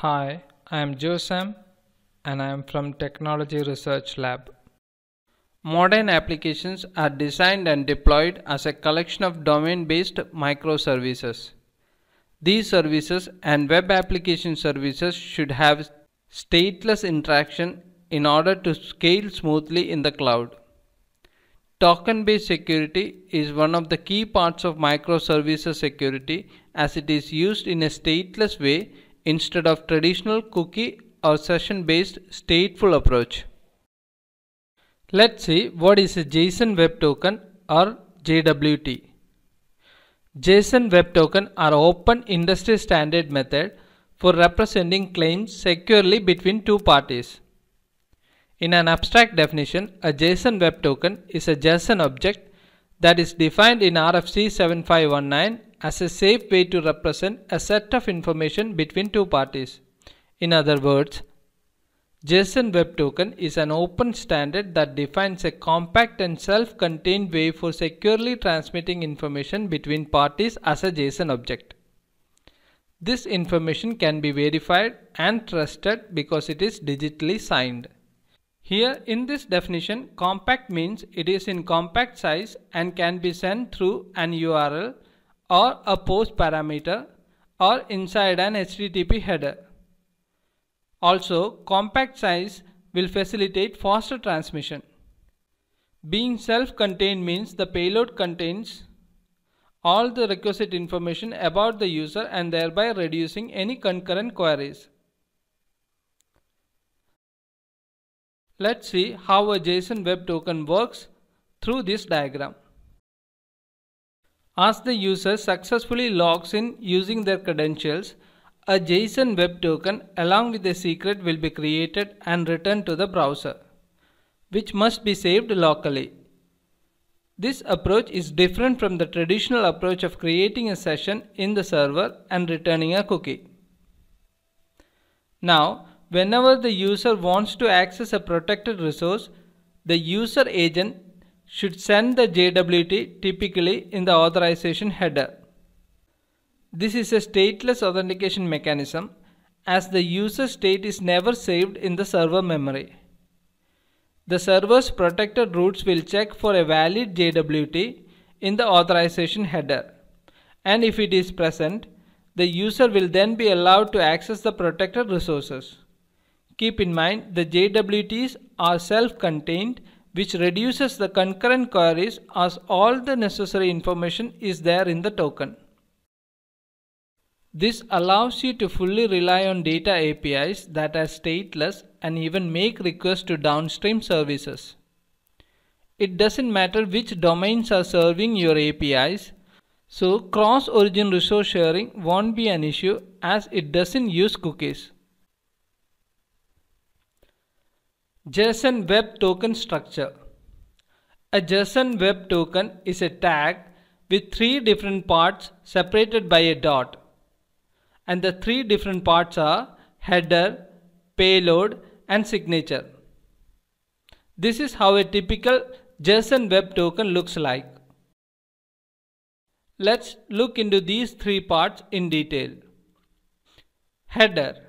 Hi, I am Josam and I am from Technology Research Lab. Modern applications are designed and deployed as a collection of domain based microservices. These services and web application services should have stateless interaction in order to scale smoothly in the cloud. Token based security is one of the key parts of microservices security as it is used in a stateless way instead of traditional cookie or session based stateful approach. Let's see what is a JSON Web Token or JWT. JSON Web Token are open industry standard method for representing claims securely between two parties. In an abstract definition, a JSON Web Token is a JSON object that is defined in RFC 7519 as a safe way to represent a set of information between two parties. In other words, JSON Web Token is an open standard that defines a compact and self-contained way for securely transmitting information between parties as a JSON object. This information can be verified and trusted because it is digitally signed. Here in this definition, compact means it is in compact size and can be sent through an URL or a post parameter or inside an HTTP header. Also, compact size will facilitate faster transmission. Being self-contained means the payload contains all the requisite information about the user and thereby reducing any concurrent queries. Let's see how a JSON Web Token works through this diagram. As the user successfully logs in using their credentials, a JSON Web Token along with a secret will be created and returned to the browser, which must be saved locally. This approach is different from the traditional approach of creating a session in the server and returning a cookie. Now, whenever the user wants to access a protected resource, the user agent should send the JWT typically in the authorization header. This is a stateless authentication mechanism as the user state is never saved in the server memory. The server's protected routes will check for a valid JWT in the authorization header and if it is present, the user will then be allowed to access the protected resources. Keep in mind the JWTs are self-contained which reduces the concurrent queries as all the necessary information is there in the token. This allows you to fully rely on data APIs that are stateless and even make requests to downstream services. It doesn't matter which domains are serving your APIs, so cross-origin resource sharing won't be an issue as it doesn't use cookies. JSON Web Token Structure A JSON Web Token is a tag with three different parts separated by a dot and the three different parts are header, payload and signature. This is how a typical JSON web token looks like. Let's look into these three parts in detail. Header.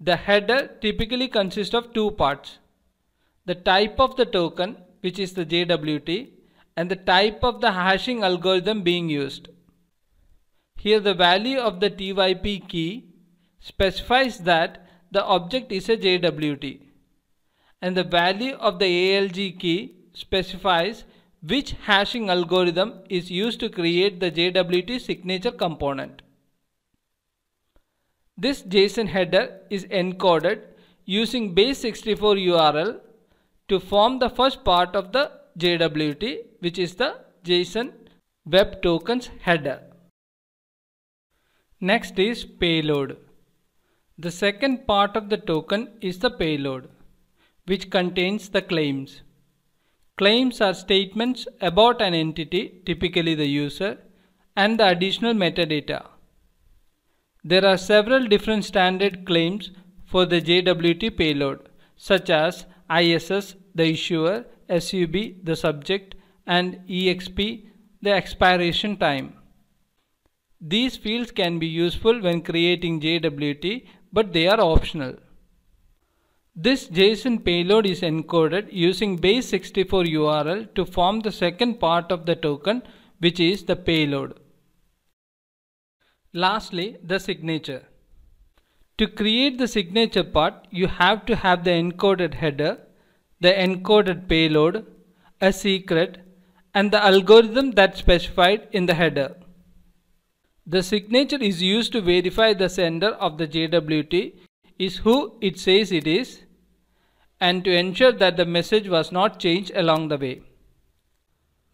The header typically consists of two parts. The type of the token which is the JWT and the type of the hashing algorithm being used. Here the value of the TYP key specifies that the object is a JWT and the value of the ALG key specifies which hashing algorithm is used to create the JWT signature component. This JSON header is encoded using base64 URL to form the first part of the JWT which is the JSON Web Tokens header. Next is payload. The second part of the token is the payload, which contains the claims. Claims are statements about an entity, typically the user, and the additional metadata. There are several different standard claims for the JWT payload, such as ISS, the issuer, SUB, the subject, and EXP, the expiration time. These fields can be useful when creating JWT but they are optional. This JSON payload is encoded using base64 URL to form the second part of the token which is the payload. Lastly, the signature. To create the signature part, you have to have the encoded header, the encoded payload, a secret, and the algorithm that's specified in the header. The signature is used to verify the sender of the JWT is who it says it is and to ensure that the message was not changed along the way.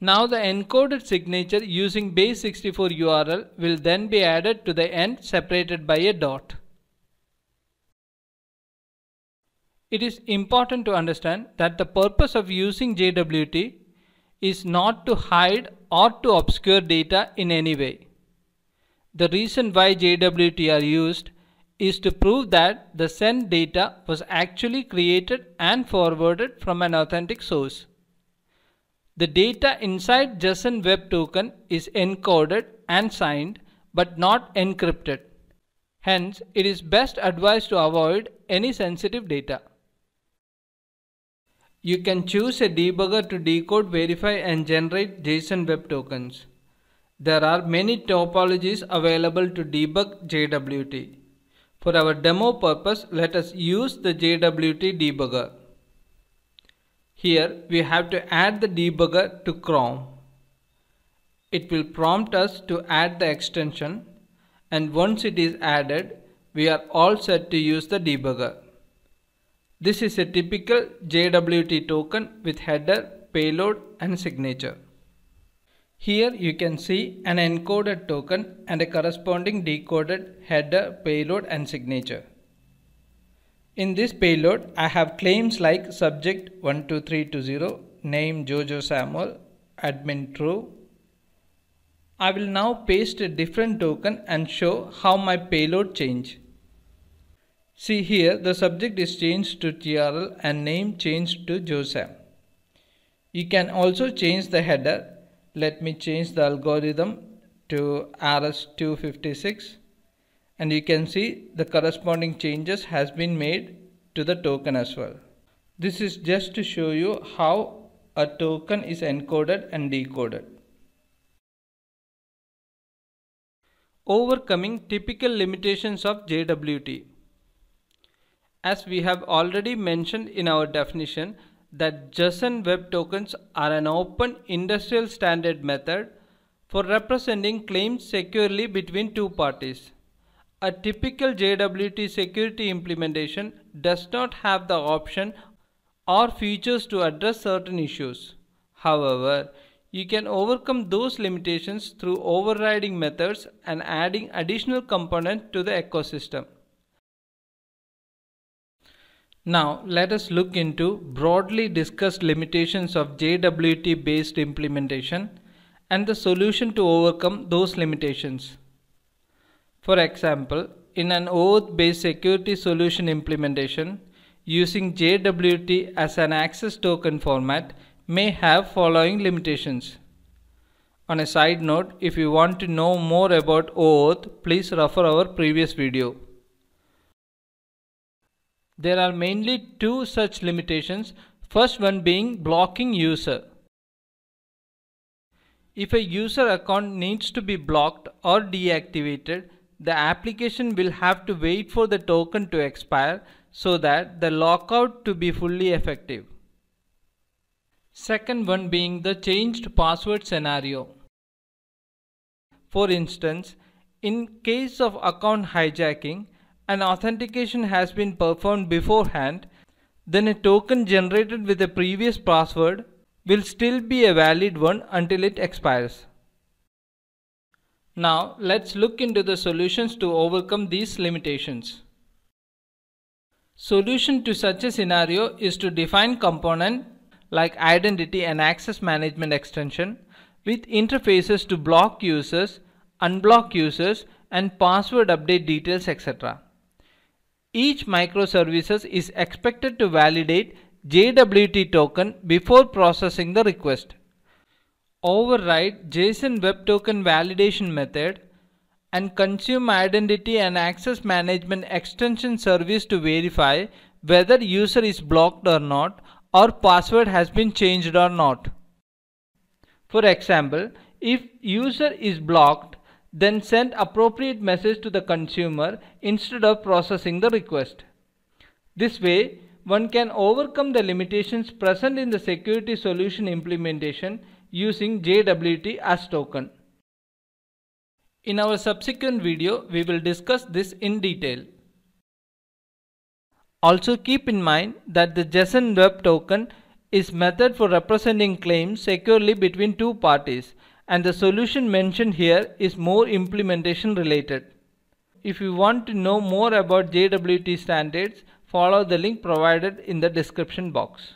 Now the encoded signature using base64 URL will then be added to the end separated by a dot. It is important to understand that the purpose of using JWT is not to hide or to obscure data in any way. The reason why JWT are used is to prove that the sent data was actually created and forwarded from an authentic source. The data inside JSON Web Token is encoded and signed but not encrypted. Hence, it is best advised to avoid any sensitive data. You can choose a debugger to decode, verify and generate JSON Web Tokens. There are many topologies available to debug JWT. For our demo purpose, let us use the JWT debugger. Here we have to add the debugger to Chrome. It will prompt us to add the extension and once it is added, we are all set to use the debugger. This is a typical JWT token with header, payload and signature. Here you can see an encoded token and a corresponding decoded header, payload and signature. In this payload, I have claims like subject 12320, name Jojo Samuel, admin true. I will now paste a different token and show how my payload change. See here the subject is changed to TRL and name changed to Josam. You can also change the header let me change the algorithm to RS256 and you can see the corresponding changes has been made to the token as well. This is just to show you how a token is encoded and decoded. Overcoming typical limitations of JWT. As we have already mentioned in our definition, that JSON Web Tokens are an open industrial standard method for representing claims securely between two parties. A typical JWT security implementation does not have the option or features to address certain issues. However, you can overcome those limitations through overriding methods and adding additional components to the ecosystem. Now let us look into broadly discussed limitations of JWT based implementation and the solution to overcome those limitations. For example, in an OAuth based security solution implementation, using JWT as an access token format may have following limitations. On a side note, if you want to know more about OAuth, please refer our previous video. There are mainly two such limitations, first one being blocking user. If a user account needs to be blocked or deactivated, the application will have to wait for the token to expire so that the lockout to be fully effective. Second one being the changed password scenario. For instance, in case of account hijacking, an authentication has been performed beforehand, then a token generated with a previous password will still be a valid one until it expires. Now let's look into the solutions to overcome these limitations. Solution to such a scenario is to define component like identity and access management extension with interfaces to block users, unblock users and password update details etc. Each microservices is expected to validate JWT token before processing the request. Override JSON Web Token validation method and consume identity and access management extension service to verify whether user is blocked or not or password has been changed or not. For example, if user is blocked, then send appropriate message to the consumer instead of processing the request. This way, one can overcome the limitations present in the security solution implementation using JWT as token. In our subsequent video, we will discuss this in detail. Also keep in mind that the JSON Web Token is method for representing claims securely between two parties and the solution mentioned here is more implementation related. If you want to know more about JWT standards, follow the link provided in the description box.